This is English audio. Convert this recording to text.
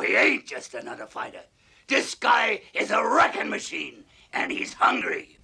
He ain't just another fighter. This guy is a wrecking machine, and he's hungry.